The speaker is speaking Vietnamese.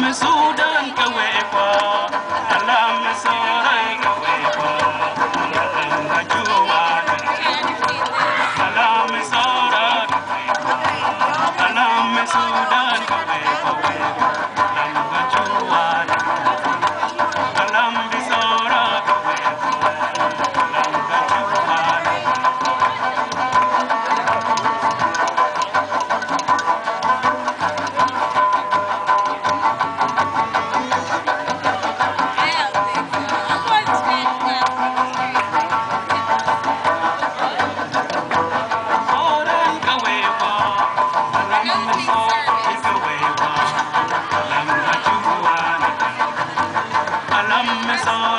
Am Sudan ka Ram Song.